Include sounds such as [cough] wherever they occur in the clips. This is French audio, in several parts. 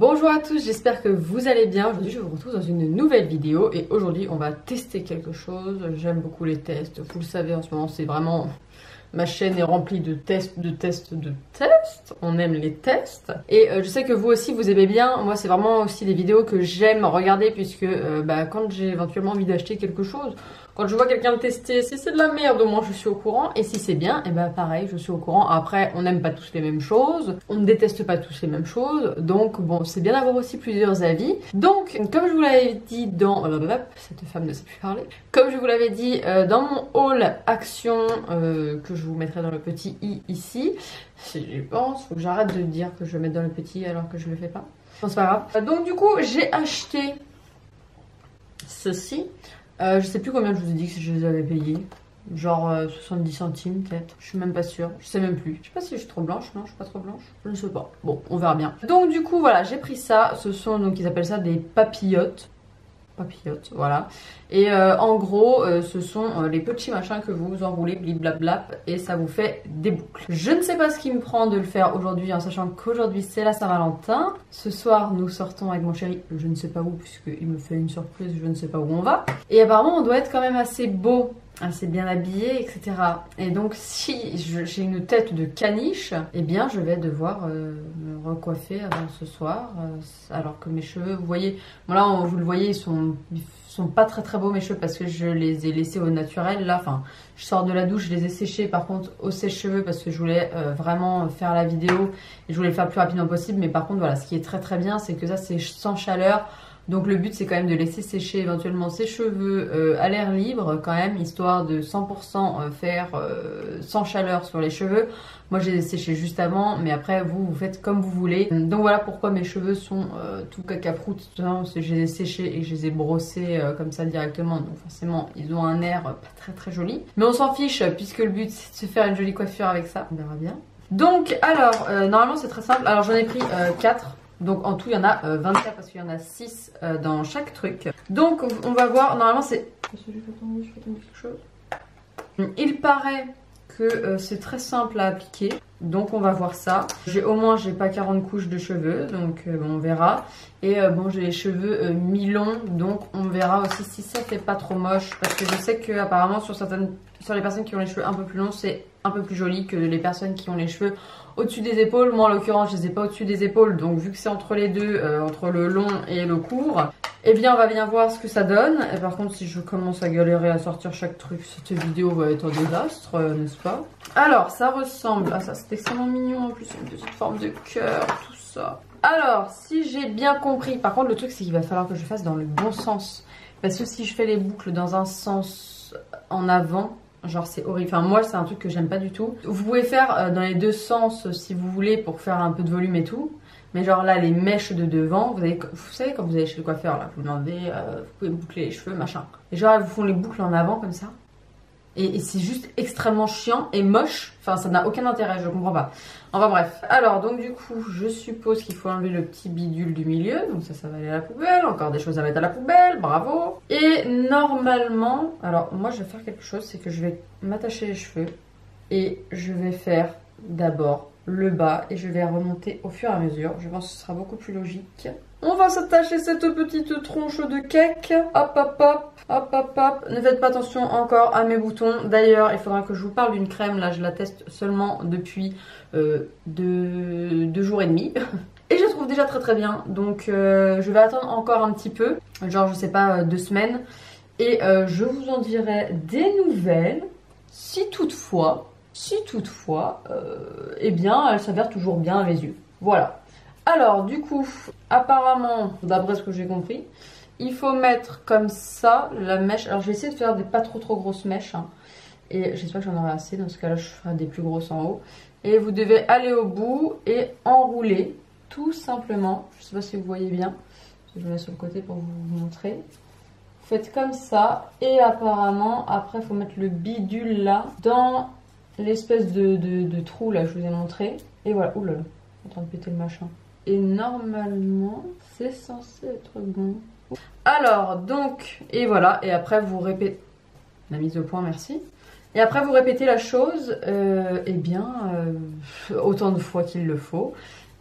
Bonjour à tous, j'espère que vous allez bien. Aujourd'hui, je vous retrouve dans une nouvelle vidéo et aujourd'hui, on va tester quelque chose. J'aime beaucoup les tests. Vous le savez, en ce moment, c'est vraiment Ma chaîne est remplie de tests, de tests, de tests. On aime les tests. Et euh, je sais que vous aussi, vous aimez bien. Moi, c'est vraiment aussi des vidéos que j'aime regarder puisque euh, bah, quand j'ai éventuellement envie d'acheter quelque chose, quand je vois quelqu'un tester, si c'est de la merde, au moins je suis au courant. Et si c'est bien, et eh ben pareil, je suis au courant. Après, on n'aime pas tous les mêmes choses. On ne déteste pas tous les mêmes choses. Donc bon, c'est bien d'avoir aussi plusieurs avis. Donc, comme je vous l'avais dit dans... Cette femme ne sait plus parler. Comme je vous l'avais dit euh, dans mon haul action euh, que je vous mettrai dans le petit i ici. Si j'y pense, faut que j'arrête de dire que je vais mettre dans le petit alors que je le fais pas. Bon, c'est pas grave. Donc du coup, j'ai acheté ceci. Euh, je sais plus combien je vous ai dit que je les avais payés. Genre 70 euh, centimes peut-être. Je suis même pas sûre. Je sais même plus. Je sais pas si je suis trop blanche. Non, je suis pas trop blanche. Je ne sais pas. Bon, on verra bien. Donc du coup, voilà, j'ai pris ça. Ce sont donc, ils appellent ça des papillotes papillotes, voilà. Et euh, en gros, euh, ce sont euh, les petits machins que vous enroulez, bliblablap, et ça vous fait des boucles. Je ne sais pas ce qui me prend de le faire aujourd'hui, en sachant qu'aujourd'hui c'est la Saint-Valentin. Ce soir, nous sortons avec mon chéri, je ne sais pas où, puisqu'il me fait une surprise, je ne sais pas où on va. Et apparemment, on doit être quand même assez beau assez bien habillé, etc. Et donc si j'ai une tête de caniche, eh bien je vais devoir euh, me recoiffer avant ce soir, euh, alors que mes cheveux, vous voyez, bon là vous le voyez, ils sont, sont pas très très beaux mes cheveux parce que je les ai laissés au naturel. Là, enfin, je sors de la douche, je les ai séchés par contre au sèche-cheveux parce que je voulais euh, vraiment faire la vidéo et je voulais le faire le plus rapidement possible. Mais par contre, voilà, ce qui est très très bien, c'est que ça c'est sans chaleur. Donc le but c'est quand même de laisser sécher éventuellement ses cheveux euh, à l'air libre quand même, histoire de 100% euh, faire euh, sans chaleur sur les cheveux. Moi j'ai séché juste avant, mais après vous, vous faites comme vous voulez. Donc voilà pourquoi mes cheveux sont tout cacaproute, parce que je les ai séchés et je les ai brossés comme ça directement. Donc forcément ils ont un air pas très très joli. Mais on s'en fiche puisque le but c'est de se faire une jolie coiffure avec ça. On verra bien. Donc alors, normalement c'est très simple. Alors j'en ai pris 4 donc en tout, il y en a 24 euh, parce qu'il y en a 6 euh, dans chaque truc. Donc on va voir, normalement c'est... Il paraît que euh, c'est très simple à appliquer. Donc on va voir ça. J'ai au moins j'ai pas 40 couches de cheveux, donc on verra. Et bon j'ai les cheveux mi-longs, donc on verra aussi si ça fait pas trop moche. Parce que je sais que apparemment sur certaines sur les personnes qui ont les cheveux un peu plus longs, c'est un peu plus joli que les personnes qui ont les cheveux au-dessus des épaules. Moi, en l'occurrence, je les ai pas au-dessus des épaules. Donc, vu que c'est entre les deux, euh, entre le long et le court, eh bien, on va bien voir ce que ça donne. Et par contre, si je commence à galérer à sortir chaque truc, cette vidéo va être un désastre, euh, n'est-ce pas? Alors, ça ressemble... Ah, ça, c'est extrêmement mignon. En plus, une petite forme de cœur, tout ça. Alors, si j'ai bien compris... Par contre, le truc, c'est qu'il va falloir que je fasse dans le bon sens. Parce que si je fais les boucles dans un sens en avant, Genre c'est horrible. Enfin moi c'est un truc que j'aime pas du tout. Vous pouvez faire euh, dans les deux sens si vous voulez pour faire un peu de volume et tout. Mais genre là les mèches de devant, vous, avez, vous savez quand vous allez chez le coiffeur là, vous demandez, euh, vous pouvez boucler les cheveux, machin. Et genre ils vous font les boucles en avant comme ça. Et, c'est juste extrêmement chiant et moche. Enfin, ça n'a aucun intérêt, je comprends pas. Enfin bref. Alors, donc du coup, je suppose qu'il faut enlever le petit bidule du milieu. Donc ça, ça va aller à la poubelle. Encore des choses à mettre à la poubelle, bravo. Et normalement, alors moi je vais faire quelque chose, c'est que je vais m'attacher les cheveux. Et je vais faire d'abord le bas et je vais remonter au fur et à mesure. Je pense que ce sera beaucoup plus logique. On va s'attacher cette petite tronche de cake. Hop, hop, hop. Hop, hop, hop. Ne faites pas attention encore à mes boutons. D'ailleurs, il faudra que je vous parle d'une crème. Là, je la teste seulement depuis euh, deux, jours et demi. [laughs] Et je la trouve déjà très très bien. Donc, euh, je vais attendre encore un petit peu. Genre, je sais pas, euh, deux semaines. Et je vous en dirai des nouvelles. Si toutefois, si toutefois, eh bien, elle s'avère toujours bien à mes yeux. Voilà. Alors, du coup, apparemment, d'après ce que j'ai compris, il faut mettre comme ça la mèche. Alors, je vais essayer de faire des pas trop trop grosses mèches. Hein. Et j'espère que j'en aurai assez. Dans ce cas-là, je ferai des plus grosses en haut. Et vous devez aller au bout et enrouler, tout simplement. Je ne sais pas si vous voyez bien. Je vais mettre sur le côté pour vous montrer. Faites comme ça. Et apparemment, après, il faut mettre le bidule là, dans l'espèce de, trou là, je vous ai montré. Et voilà. Ouh là là, en train de péter le machin. Et normalement, c'est censé être bon. Alors, donc, et voilà. Et après, vous répétez... La mise au point, merci. Et après, vous répétez la chose, euh, eh bien, euh, autant de fois qu'il le faut.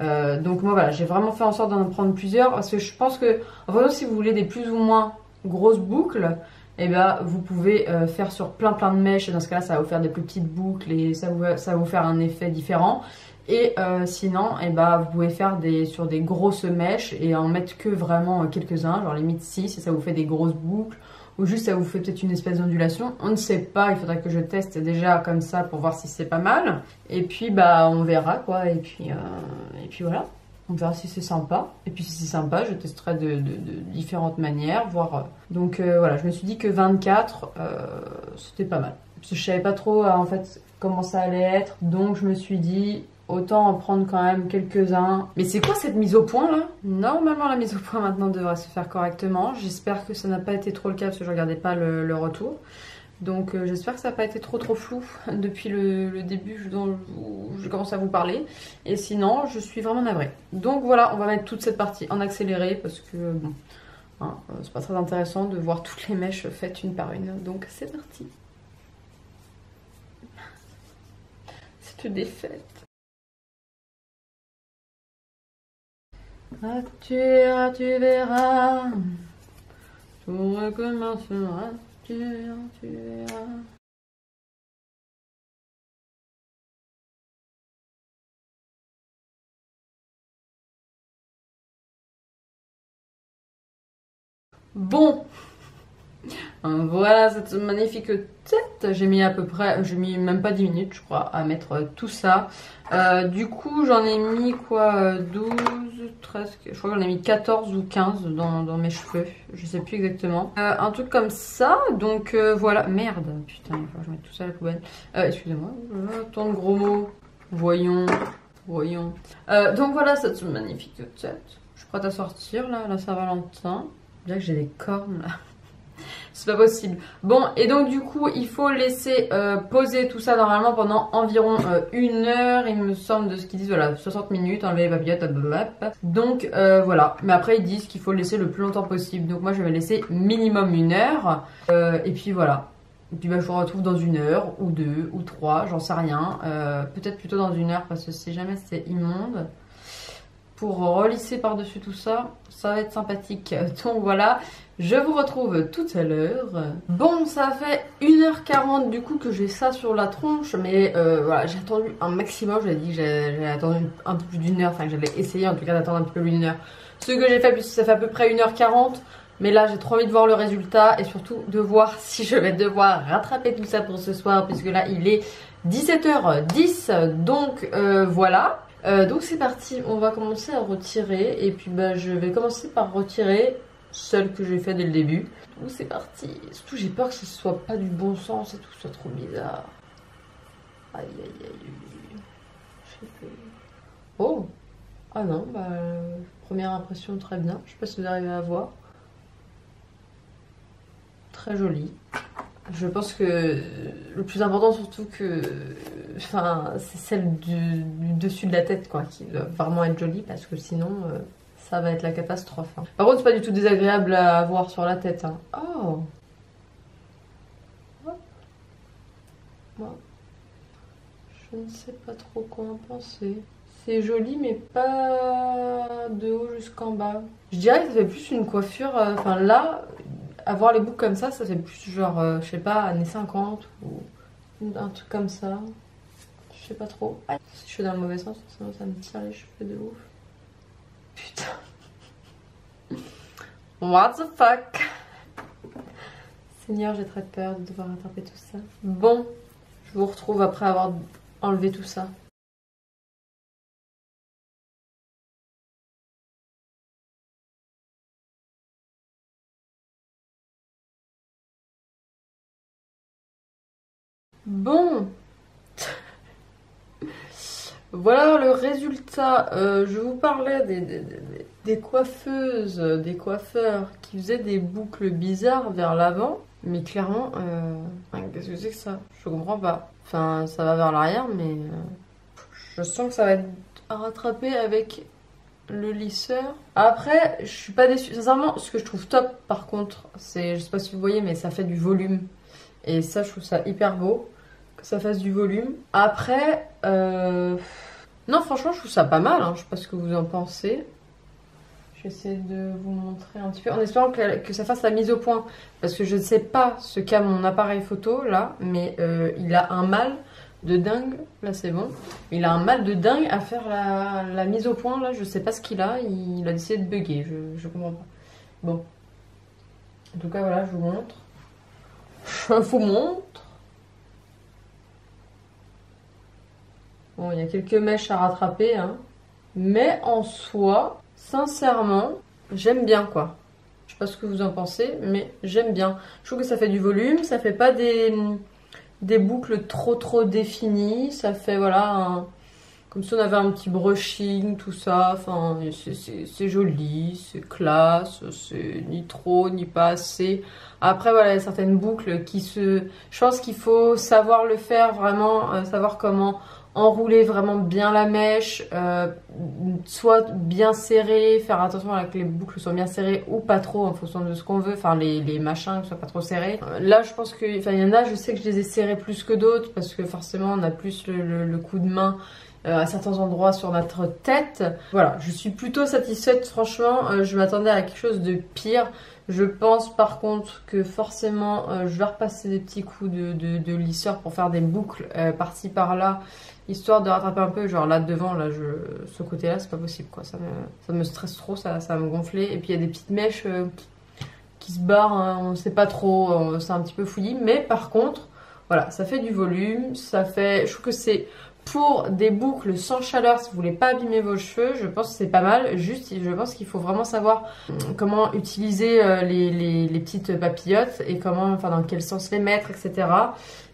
Euh, donc moi voilà, j'ai vraiment fait en sorte d'en prendre plusieurs parce que je pense que, en si vous voulez des plus ou moins grosses boucles, et eh ben, vous pouvez faire sur plein plein de mèches. Dans ce cas-là, ça va vous faire des plus petites boucles et ça va vous faire un effet différent. Et euh, sinon, et eh ben, vous pouvez faire des, sur des grosses mèches et en mettre que vraiment quelques-uns, genre limite 6 et ça vous fait des grosses boucles ou juste ça vous fait peut-être une espèce d'ondulation. On ne sait pas, il faudrait que je teste déjà comme ça pour voir si c'est pas mal. Et puis bah on verra quoi, et puis, euh, et puis voilà. On verra si c'est sympa. Et puis si c'est sympa, je testerai de, différentes manières, voir. Euh, donc euh, voilà, je me suis dit que 24, c'était pas mal. Parce que je savais pas trop en fait comment ça allait être, donc je me suis dit Autant en prendre quand même quelques-uns. Mais c'est quoi cette mise au point là? Normalement la mise au point maintenant devrait se faire correctement. J'espère que ça n'a pas été trop le cas parce que je regardais pas le, retour. Donc euh, j'espère que ça n'a pas été trop trop flou [laughs] depuis le, début dont je, commence à vous parler. Et sinon je suis vraiment navrée. Donc voilà, on va mettre toute cette partie en accéléré parce que bon, hein, euh, c'est pas très intéressant de voir toutes les mèches faites une par une. Donc c'est parti. [laughs] C'est une défaite. Tu iras, tu verras. Tout recommencera. Tu iras, tu verras. Bon, voilà cette magnifique tête. J'ai mis à peu près, j'ai mis même pas 10 minutes je crois à mettre tout ça. Euh, du coup j'en ai mis quoi 12, 13, je crois que j'en ai mis 14 ou 15 dans, mes cheveux. Je sais plus exactement. Euh, un truc comme ça, donc euh, voilà. Merde, putain, il faut que je mette tout ça à la poubelle. Excusez-moi, tant de gros mots. Voyons, voyons. donc voilà cette magnifique tête. Je suis prête à sortir là, la Saint-Valentin. Bien que j'ai des cornes là. C'est pas possible. Bon, et donc du coup, il faut laisser euh, poser tout ça normalement pendant environ euh, une heure, il me semble, de ce qu'ils disent, voilà, 60 minutes, enlever les papillotes, blablabla. Donc euh, voilà, mais après ils disent qu'il faut laisser le plus longtemps possible. Donc moi je vais laisser minimum une heure, et puis voilà. Et puis bah, je vous retrouve dans une heure, ou deux, ou trois, j'en sais rien. Peut-être plutôt dans une heure, parce que si jamais c'est immonde pour relisser par-dessus tout ça, ça va être sympathique. [laughs] Donc voilà, je vous retrouve tout à l'heure. Bon, ça fait 1h40 du coup que j'ai ça sur la tronche, mais euh, voilà, j'ai attendu un maximum, je l'ai dit, j'ai attendu un peu plus d'une heure, enfin j'allais essayer en tout cas d'attendre un peu plus d'une heure. Ce que j'ai fait, puisque ça fait à peu près 1h40, mais là j'ai trop envie de voir le résultat et surtout de voir [laughs] si je vais devoir rattraper tout ça pour ce soir, puisque là il est 17h10, donc euh, voilà. Euh, donc c'est parti, on va commencer à retirer et puis bah, je vais commencer par retirer celle que j'ai fait dès le début. Donc c'est parti. Surtout j'ai peur que ce soit pas du bon sens et tout, soit trop bizarre. Aïe aïe aïe. Oh Ah non, bah première impression très bien. Je sais pas si vous arrivez à voir. Très joli. Je pense que le plus important surtout que, enfin, c'est celle du, dessus de la tête quoi, qui doit vraiment être jolie parce que sinon euh, ça va être la catastrophe. Hein. Par contre, c'est pas du tout désagréable à avoir sur la tête. Hein. Oh. Je ne sais pas trop quoi en penser. C'est joli, mais pas de haut jusqu'en bas. Je dirais que ça fait plus une coiffure. Euh, enfin, là, avoir les boucles comme ça, ça fait plus genre, euh, je sais pas, années 50 ou un truc comme ça. Je sais pas trop. si je suis dans le mauvais sens, sinon ça me tire les cheveux de ouf. Putain. [laughs] What the fuck? Seigneur, j'ai très peur de devoir rattraper tout ça. Bon, je vous retrouve après avoir enlevé tout ça. Bon. Voilà le résultat. Euh, je vous parlais des, coiffeuses, des coiffeurs qui faisaient des boucles bizarres vers l'avant. Mais clairement, euh, qu'est-ce que c'est que ça? Je comprends pas. Enfin, ça va vers l'arrière, mais euh, je sens que ça va être à rattraper avec le lisseur. Après, je suis pas déçue. Sincèrement, ce que je trouve top, par contre, c'est, je sais pas si vous voyez, mais ça fait du volume. Et ça, je trouve ça hyper beau que ça fasse du volume. Après, euh, Non, franchement, je trouve ça pas mal. Hein. Je sais pas ce que vous en pensez. J'essaie de vous montrer un petit peu en espérant que, ça fasse la mise au point. Parce que je ne sais pas ce qu'a mon appareil photo là, mais euh, il a un mal de dingue. Là, c'est bon. Il a un mal de dingue à faire la, mise au point. Là, je sais pas ce qu'il a. Il, a décidé de bugger. Je, je comprends pas. Bon. En tout cas, voilà, je vous montre. [laughs] Je vous montre. Bon, il y a quelques mèches à rattraper, hein. Mais en soi, sincèrement, j'aime bien quoi. Je sais pas ce que vous en pensez, mais j'aime bien. Je trouve que ça fait du volume, ça fait pas des, boucles trop trop définies. Ça fait voilà comme si on avait un petit brushing, tout ça. Enfin, c'est joli, c'est classe, c'est ni trop ni pas assez. Après, voilà, il y a certaines boucles qui se. Je pense qu'il faut savoir le faire vraiment, euh, savoir comment enrouler vraiment bien la mèche, euh, soit bien serré, faire attention à que les boucles soient bien serrées ou pas trop en fonction de ce qu'on veut, enfin les, les machins ne soient pas trop serrés. Euh, là je pense que, enfin y en a, je sais que je les ai serrés plus que d'autres parce que forcément on a plus le, coup de main à certains endroits sur notre tête. Voilà, je suis plutôt satisfaite franchement, je m'attendais à quelque chose de pire. Je pense par contre que forcément je vais repasser des petits coups de, lisseur pour faire des boucles par-ci par-là histoire de rattraper un peu. Genre là devant, là, ce côté-là, c'est pas possible quoi. Ça me, ça stresse trop, ça, ça va me gonfler. Et puis il y a des petites mèches euh, qui se barrent, hein, on sait pas trop, c'est un petit peu fouillis. Mais par contre, voilà, ça fait du volume, ça fait. Je trouve que c'est pour des boucles sans chaleur, si vous voulez pas abîmer vos cheveux, je pense que c'est pas mal. Juste, je pense qu'il faut vraiment savoir comment utiliser euh, les, petites papillotes et comment, enfin, dans quel sens les mettre, etc.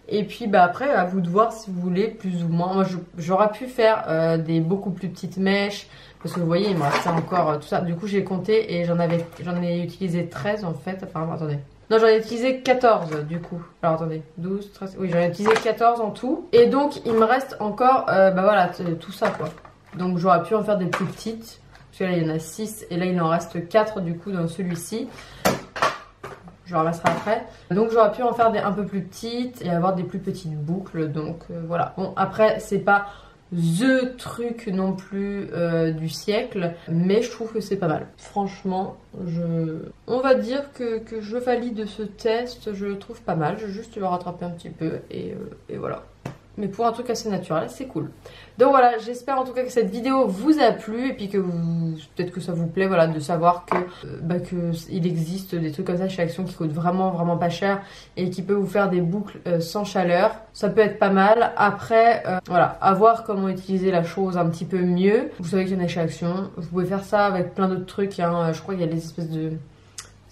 Et puis bah après, à vous de voir si vous voulez plus ou moins. Moi, j'aurais pu faire euh, des beaucoup plus petites mèches. Parce que vous voyez, il me encore euh, tout ça. Du coup, j'ai compté et j'en j'en ai utilisé 13 en fait. Apparemment, attendez. Non, j'en ai utilisé 14 du coup. Alors attendez, 12, 13. Oui, j'en ai utilisé 14 en tout. Et donc, il me reste encore, euh, bah voilà, tout ça quoi. Donc, j'aurais pu en faire des plus petites. Parce que là, il y en a 6 et là, il en reste 4 du coup dans celui-ci je ramasserai après. Donc j'aurais pu en faire des un peu plus petites et avoir des plus petites boucles. Donc euh, voilà. Bon après c'est pas THE truc non plus euh, du siècle, mais je trouve que c'est pas mal. Franchement, je... on va dire que, que, je valide ce test, je le trouve pas mal. Je vais juste le rattraper un petit peu et, euh, et voilà. Mais pour un truc assez naturel, c'est cool. Donc voilà, j'espère en tout cas que cette vidéo vous a plu et puis que peut-être que ça vous plaît voilà, de savoir que, euh, bah, il existe des trucs comme ça chez Action qui coûtent vraiment vraiment pas cher et qui peut vous faire des boucles euh, sans chaleur. Ça peut être pas mal. Après, euh, voilà, à voir comment utiliser la chose un petit peu mieux. Vous savez qu'il y en a chez Action. Vous pouvez faire ça avec plein d'autres trucs. Hein. Je crois qu'il y a des espèces de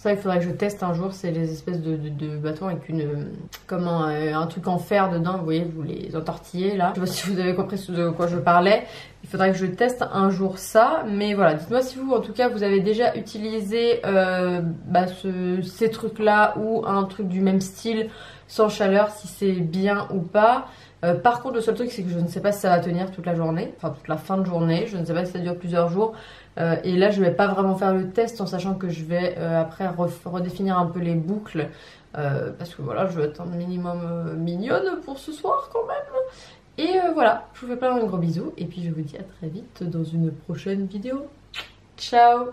ça, il faudrait que je teste un jour. C'est les espèces de, bâtons avec une, comment, euh, un truc en fer dedans. Vous voyez, vous les entortillez là. Je sais pas si vous avez compris de quoi je parlais. Il faudrait que je teste un jour ça. Mais voilà, dites-moi si vous, en tout cas, vous avez déjà utilisé euh, bah, ces trucs-là ou un truc du même style sans chaleur, si c'est bien ou pas. Euh, par contre, le seul truc, c'est que je ne sais pas si ça va tenir toute la journée, enfin toute la fin de journée. Je ne sais pas si ça dure plusieurs jours. Euh, et là, je vais pas vraiment faire le test en sachant que je vais euh, après redéfinir un peu les boucles. parce que voilà, je veux être un minimum mignonne pour ce soir quand même. Et voilà, je vous fais plein de gros bisous. Et puis je vous dis à très vite dans une prochaine vidéo. Ciao